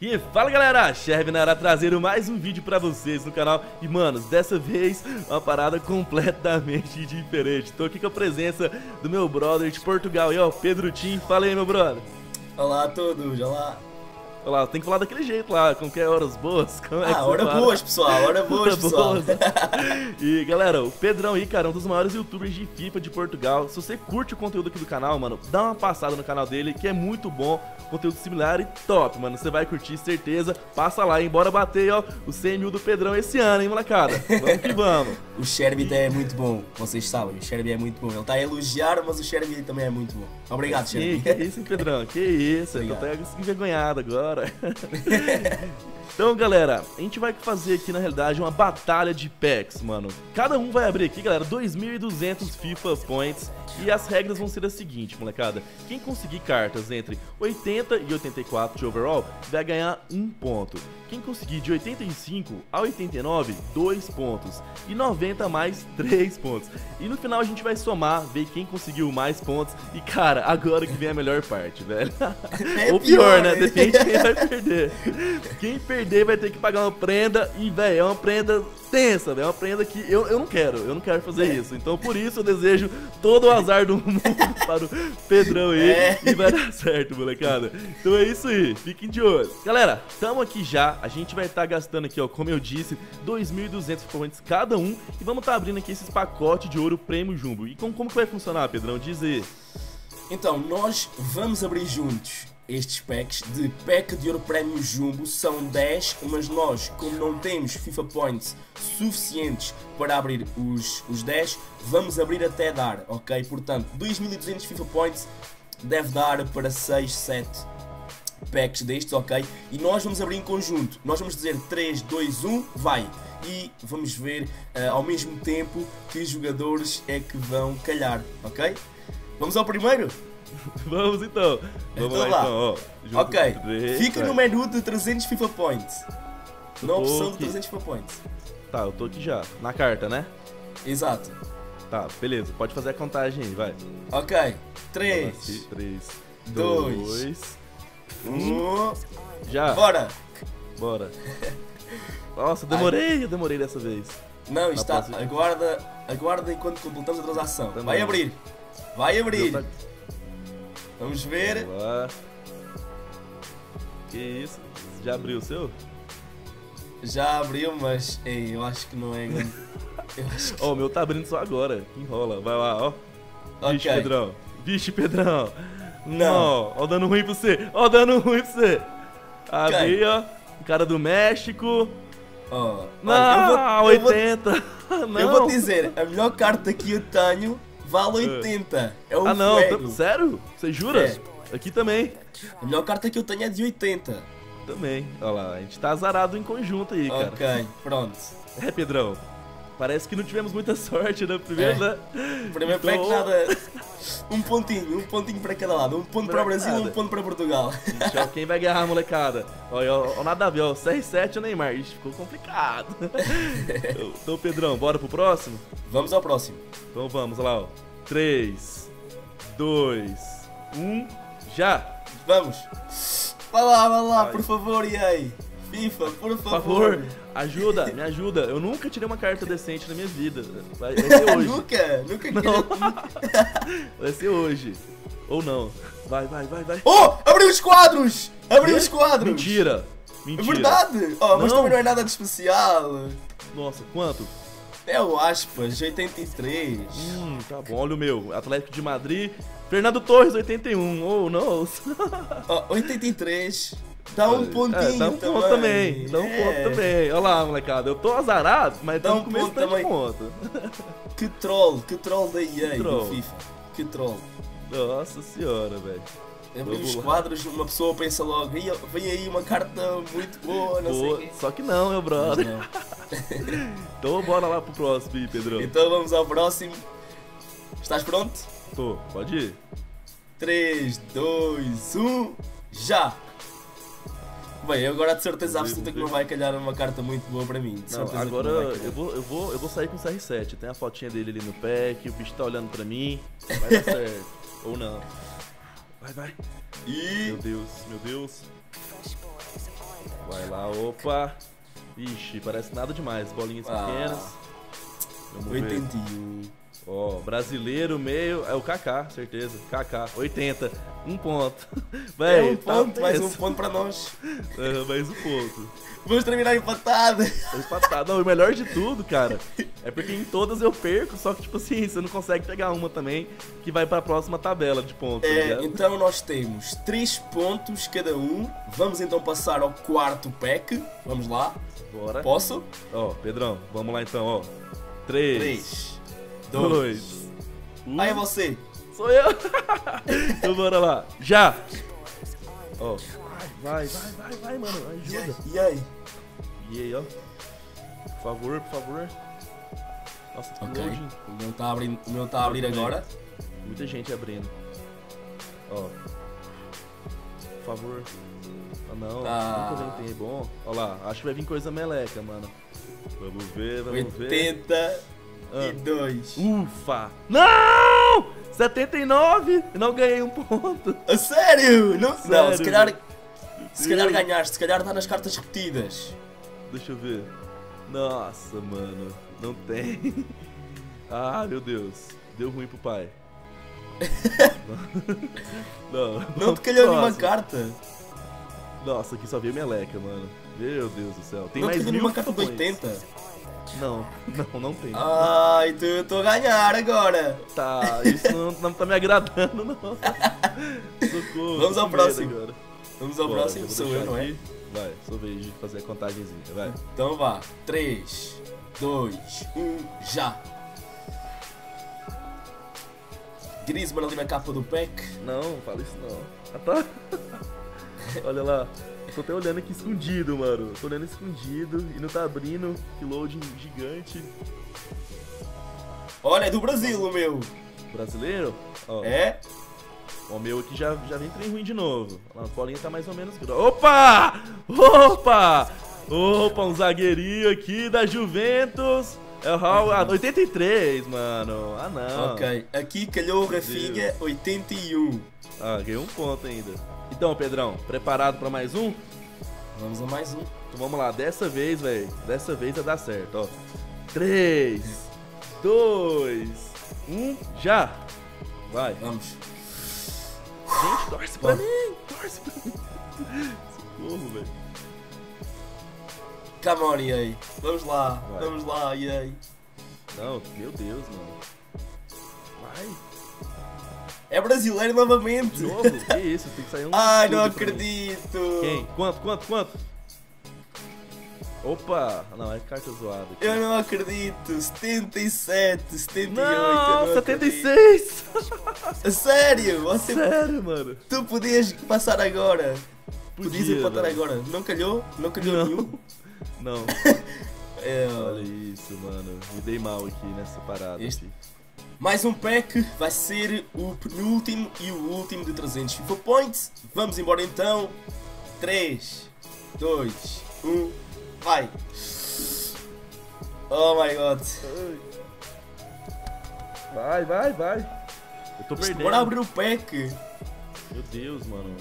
E fala galera, Sherv na era trazendo mais um vídeo pra vocês no canal. E manos, dessa vez uma parada completamente diferente. Tô aqui com a presença do meu brother de Portugal, e ó, Pedro Tim, fala aí meu brother. Olá a todos, olá Olha lá, tem que falar daquele jeito lá, como que é horas boas. Como é ah, hora boas, pessoal, hora boas, pessoal. e galera, o Pedrão aí, cara, um dos maiores youtubers de FIFA de Portugal. Se você curte o conteúdo aqui do canal, mano, dá uma passada no canal dele, que é muito bom. Conteúdo similar e top, mano. Você vai curtir, certeza. Passa lá, embora bater, ó, o 100 mil do Pedrão esse ano, hein, molecada. Vamos que vamos. o Sherby é muito bom, vocês sabem, o Sherby é muito bom. Ele tá a elogiar, mas o Sherby também é muito bom. Obrigado, Sherby. Que isso, hein, Pedrão? Que isso, Obrigado. eu tô até envergonhado agora agora. então, galera, a gente vai fazer aqui, na realidade, uma batalha de packs, mano. Cada um vai abrir aqui, galera, 2.200 FIFA Points. E as regras vão ser as seguintes, molecada. Quem conseguir cartas entre 80 e 84 de overall, vai ganhar 1 ponto. Quem conseguir de 85 a 89, 2 pontos. E 90 mais 3 pontos. E no final a gente vai somar, ver quem conseguiu mais pontos. E, cara, agora que vem a melhor parte, velho. É Ou pior, pior né? Depende de quem vai perder. Quem perder vai ter que pagar uma prenda e, velho, é uma prenda tensa, velho. É uma prenda que eu, eu não quero, eu não quero fazer isso. Então por isso eu desejo todo o azar do mundo para o Pedrão aí. É. E vai dar certo, molecada. Então é isso aí, fiquem de olho. Galera, estamos aqui já. A gente vai estar tá gastando aqui, ó, como eu disse, 2.200 points cada um. E vamos estar tá abrindo aqui esses pacotes de ouro prêmio jumbo. E como, como que vai funcionar, Pedrão? Diz aí. Então, nós vamos abrir juntos estes packs de pack de ouro prémio jumbo são 10, mas nós, como não temos FIFA Points suficientes para abrir os, os 10, vamos abrir até dar, ok? Portanto, 2200 FIFA Points deve dar para 6, 7 packs destes, ok? E nós vamos abrir em conjunto. Nós vamos dizer 3, 2, 1, vai! E vamos ver uh, ao mesmo tempo que jogadores é que vão calhar, ok? Vamos ao primeiro? Vamos então. Vamos então lá, então. Ó, ok, fica no menu de 300 FIFA Points. Na opção aqui. de 300 FIFA Points. Tá, eu tô aqui já. Na carta, né? Exato. Tá, beleza. Pode fazer a contagem aí, vai. Ok. 3, 3 2, 1. Já. Bora. Bora. Nossa, demorei, Ai. eu demorei dessa vez. Não, está. Aguarda, aguarda enquanto completamos a transação. Vai abrir. Vai abrir. Vamos ver. Vamos que isso? Já abriu o seu? Já abriu, mas ei, eu acho que não é grande. Eu acho que... oh, o meu tá abrindo só agora. Enrola. Vai lá, ó. Vixe, okay. Pedrão. Vixe, Pedrão. Não. Ó, dando ruim pra você. Ó, dando ruim pra você. Abri, okay. ó. Cara do México. Oh, não, olha, eu vou, 80. Eu vou, não. eu vou dizer, a melhor carta que eu tenho vale 80. É o Ah, não, fuego. sério? Você jura? É. Aqui também. A melhor carta que eu tenho é de 80. Também. Olha lá, a gente tá azarado em conjunto aí, cara. Ok, pronto. É, Pedrão. Parece que não tivemos muita sorte na primeira, é. né? Primeiro então... pack nada. Um pontinho, um pontinho para cada lado. Um ponto para o Brasil e um ponto para Portugal. Ixi, quem vai ganhar, molecada? Olha, ó, nada a ver, ó. CR7 o Neymar. Ixi, ficou complicado. então, Pedrão, bora pro próximo? Vamos ao próximo. Então vamos lá, ó. 3, 2, 1, já! Vamos! Vai lá, vai lá, Ai. por favor, e aí? FIFA, por favor. Por favor, ajuda, me ajuda. Eu nunca tirei uma carta decente na minha vida. Vai, vai ser hoje. nunca, nunca não. vai ser hoje. Ou não. Vai, vai, vai, vai. Oh, abriu os quadros! Abriu os quadros! Mentira! Mentira. É verdade! Oh, mas também não é nada de especial. Nossa, quanto? É o Aspas, 83. Hum, tá bom. Olha o meu. Atlético de Madrid. Fernando Torres, 81. Oh, não. Oh, 83. Dá um pontinho é, dá um também. ponto também. Dá um é. ponto também. Olha lá, molecada. Eu tô azarado, mas dá um ponto também. Ponto. Que troll, que troll da EA do FIFA. Que troll. Nossa senhora, velho. Abrir os quadros, uma pessoa pensa logo, vem aí uma carta muito boa, não boa, sei Só que não, meu brother. Não. então bora lá pro próximo, Pedro. Então vamos ao próximo. Estás pronto? Tô, pode ir. 3, 2, 1, já! Bem, agora de certeza absoluta que não vai calhar uma carta muito boa para mim. Não, agora não eu, vou, eu, vou, eu vou sair com o CR7. Tem a fotinha dele ali no pack, o bicho tá olhando pra mim. Vai dar certo. Ou não. Vai, vai. E... Meu Deus, meu Deus. Ah, opa. Ixi, parece nada demais. Bolinhas Ah. pequenas. Vamos ver. 81. Ó, brasileiro, meio. É o Kaká, certeza. Kaká, 80. Um ponto. Véi, É um tá ponto, mais um ponto pra nós. É, mais um ponto. Vamos terminar empatado. Tá empatado. Não, o melhor de tudo, cara, é porque em todas eu perco, só que, tipo assim, você não consegue pegar uma também, que vai pra próxima tabela de pontos. tá É, ligado? então nós temos 3 pontos cada um. Vamos então passar ao quarto pack. Vamos lá. Bora. Posso? Ó, Pedrão, vamos lá então, ó. 3, 3, 2, 2. 1. Aí é você. Sou eu! então bora lá. Já! Ó. Vai, vai, vai, vai, mano. Ajuda. E aí? E aí, ó. Por favor, por favor. Nossa, que Ok. loading. O meu tá abrindo, o meu tá a abrir agora. Muita gente abrindo. Ó. Por favor. Ah, não. Ah. Nunca vem tem bom. Ó lá, acho que vai vir coisa meleca, mano. Vamos ver, vamos ver. 82. Ufa! Não! 79! Eu não ganhei um ponto. A sério? Não, não Sério? se calhar. Se calhar ganhaste, se calhar está nas cartas repetidas. Deixa eu ver. Nossa, mano. Não tem. Ah, meu Deus. Deu ruim pro pai. não, Não te calhou nenhuma Nossa. carta. Nossa, aqui só veio meleca, mano. Meu Deus do céu. Tem não mais calhou mil nenhuma carta de cupons. 80. Não, não, não tem. Ai, tu, eu a ganhar agora. Tá, isso não, não tá me agradando, não. Socorro. Vamos ao tô próximo. agora. Vamos ao Bora, próximo, sou eu, não é? Vai, sua vez de fazer a contagemzinha, vai. Então vá. 3, 2, 1, já. Griezmann ali na capa do pack. Não, fala isso não. Ah, tá. Olha lá. Eu tô até olhando aqui escondido, mano. Tô olhando escondido e não tá abrindo. Que loading gigante. Olha, é do Brasil o meu. Brasileiro? Ó, É? o meu aqui já, já vem trem ruim de novo. A bolinha tá mais ou menos grossa. Opa! Opa! Opa, um zagueirinho aqui da Juventus. É o Raul. Ah, 83, mano. Ah, não. Ok. Aqui calhou o Rafinha 81. Ah, ganhei um ponto ainda. Então, Pedrão, preparado pra mais um? Vamos a mais um. Então vamos lá, dessa vez, velho. Dessa vez vai dar certo, ó. 3, 2, 1, já! Vai. Vamos. Gente, torce pra mim! Torce pra mim! Socorro, velho. Come on, EA. Vamos lá. Vai. Vamos lá, EA. Não, meu Deus, mano. Vai, É brasileiro novamente. de novo. que isso, tem que sair um. Ai, não acredito. Quem? Quanto, quanto, quanto? Opa! Não, é carta zoada. aqui. Eu não acredito. 77, 78. eu Não, não 76! acredito. Sério? Você, Sério, mano. tu podias passar agora. Podias Podia, empatar velho. agora. Não calhou? Não calhou Não. nenhum? Não. É, Olha isso, mano. Me dei mal aqui nessa parada. Este- aqui. Mais um pack vai ser o penúltimo e o último de 300 FIFA Points. Vamos embora então. 3, 2, 1, vai. Oh my god. Vai, vai, vai. Eu tô perdendo. Bora abrir o pack. Meu Deus, mano.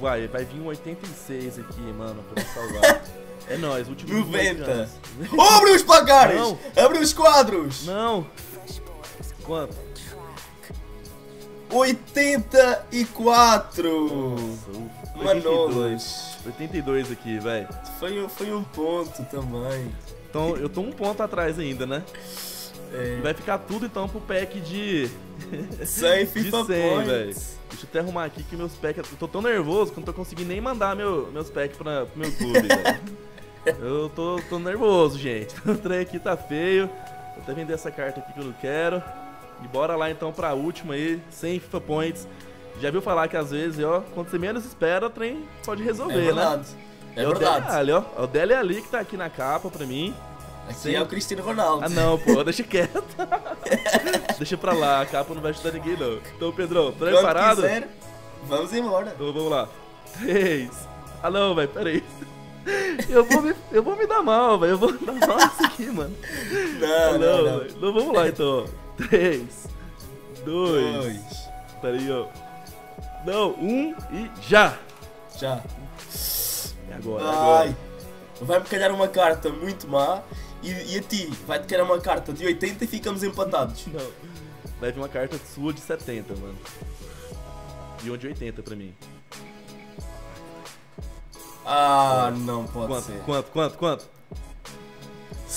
Vai, vai vir um 86 aqui, mano, pra me salvar. é nóis, último 90. Oh, abriu os placares! Não. Abriu os quadros! Não! Quanto? 84! Nossa, ufa. 82. Manolas. 82 aqui, velho. Foi, um- foi um ponto também. Então eu tô um ponto atrás ainda, né? É, Vai ficar tudo então pro pack de. 100 de FIFA 100, velho. Deixa eu até arrumar aqui que meus packs. Eu tô tão nervoso que eu não tô conseguindo nem mandar meu, meus packs pra, pro meu clube, velho. Eu tô, tô nervoso, gente. O trem aqui tá feio. Vou até vender essa carta aqui que eu não quero. E bora lá então pra última aí, 100 FIFA Points. Já viu falar que às vezes, ó, quando você menos espera, o trem pode É resolver, né? verdade. É É o Dele verdade. Ali, ó. É o Dele Ali que tá aqui na capa pra mim. Aqui Sim. é o Cristiano Ronaldo. Ah não, pô, deixa quieto. deixa pra lá, a capa não vai ajudar ninguém não. Então, Pedrão, tá preparado? quiser, vamos embora. Então vamos lá. 3. Ah não, velho, peraí. Eu vou, me, eu vou me dar mal, velho. Eu vou dar mal nisso aqui, mano. Não, não, não. velho. Então vamos lá, então. 3, 2, Dois. peraí, ó. Não, um e já. Já. É agora, Ai. agora. vai-me calhar uma carta muito má e, e a ti vai-te calhar uma carta de 80 e ficamos empatados. Não. Vai vir uma carta sua de 70, mano. E uma de 80 pra mim. Ah, não pode Quanto, ser. quanto, quanto, quanto?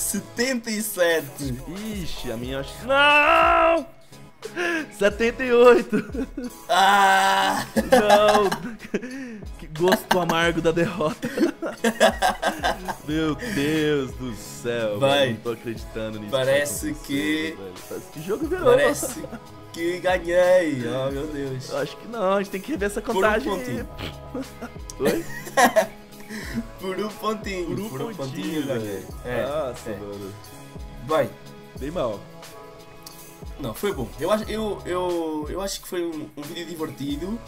77. Ixi, a minha acho que. Não! 78! Ah! Não! Que gosto amargo da derrota. Meu Deus do céu, Vai. Não tô acreditando nisso. Parece acontecendo, que- que jogo virou. Parece que ganhei. Oh, meu Deus. Eu acho que não, a gente tem que rever essa Por um contagem. aí. pontinho. Oi? Por um pontinho. Por um Por um pontinho, pontinho ganhei. velho. É, Nossa, é. mano. Bem, Bem mal. não, foi bom. Eu acho, eu, eu, eu acho que foi um, um vídeo divertido,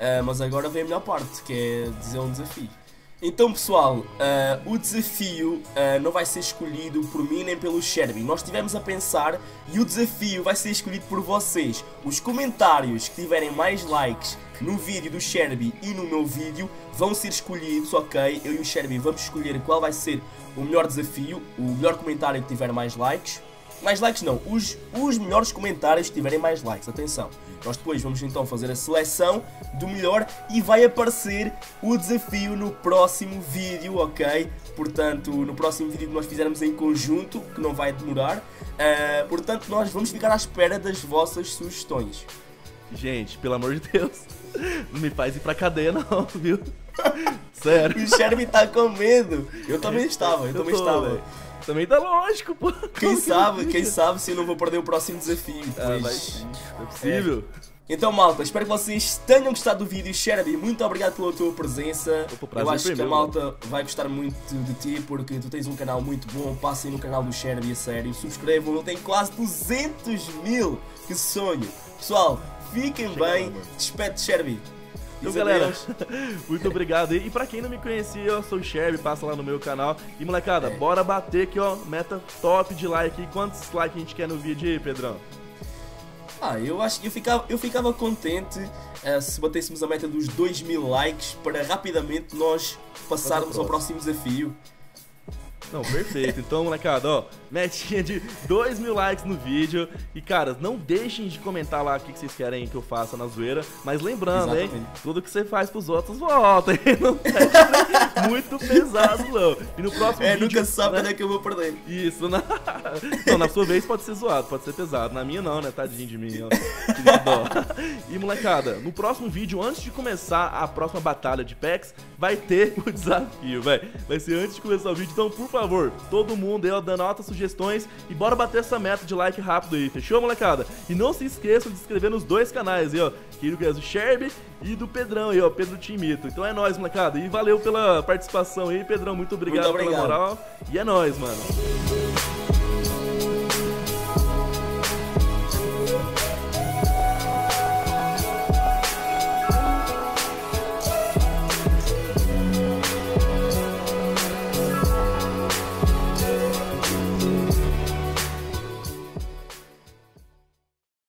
ah, mas agora vem a melhor parte, que é dizer um desafio. Então pessoal, ah, o desafio ah, não vai ser escolhido por mim nem pelo Sherby. Nós estivemos a pensar e o desafio vai ser escolhido por vocês. Os comentários que tiverem mais likes no vídeo do Sherby e no meu vídeo vão ser escolhidos, ok? Eu e o Sherby vamos escolher qual vai ser o melhor desafio, o melhor comentário que tiver mais likes. Mais likes não, os, os melhores comentários que tiverem mais likes, atenção. Nós depois vamos então fazer a seleção do melhor e vai aparecer o desafio no próximo vídeo, ok? Portanto, no próximo vídeo que nós fizermos em conjunto, que não vai demorar. ah, portanto, nós vamos ficar à espera das vossas sugestões. Gente, pelo amor de Deus. Não me faz ir pra cadeia, não, viu? Sério. O Sherby tá com medo. Eu também estava, eu, também tô, estava. velho. Também tá lógico, pô. Quem sabe, quem sabe se eu não vou perder o próximo desafio. Ah, é possível. Então, malta, espero que vocês tenham gostado do vídeo. Sherby, muito obrigado pela tua presença. Opa, Eu acho que a malta vai gostar muito de ti porque tu tens um canal muito bom. Passem no canal do Sherby, a sério. Subscrevam, ele tem quase 200 mil. Que sonho. Pessoal, fiquem Chega bem. mano. Despete, Sherby. Então, Diz galera, adeus. muito obrigado. E pra quem não me conhecia, eu sou o Sherby, passa lá no meu canal. E molecada, É. bora bater aqui, ó, meta top de like. E quantos likes a gente quer no vídeo aí, Pedrão? Ah, eu acho que eu ficava, eu ficava contente eh, se batêssemos a meta dos 2 mil likes para rapidamente nós passarmos ao próximo desafio. Não, perfeito. Então, molecada, ó, metinha de 2 mil likes no vídeo. E, cara, não deixem de comentar lá o que vocês querem que eu faça na zoeira. Mas lembrando, hein, Exatamente. tudo que você faz pros outros volta, hein? Não é muito pesado, não. E no próximo É, vídeo... nunca se sabe né? quando é que eu vou perder. Isso, na... não, na sua vez pode ser zoado, pode ser pesado. Na minha não, né? Tadinho de mim, ó. E molecada, no próximo vídeo, antes de começar a próxima batalha de packs, vai ter o desafio, velho. Vai ser antes de começar o vídeo, então por favor, todo mundo aí, ó, dando altas sugestões e bora bater essa meta de like rápido aí, fechou, molecada? E não se esqueçam de se inscrever nos dois canais aí, ó. Que é do Sherby e do Pedrão aí, ó, Pedro Timito. Então é nóis, molecada. E valeu pela participação aí, Pedrão. Muito obrigado, Muito pela obrigado. moral. E é nóis, mano.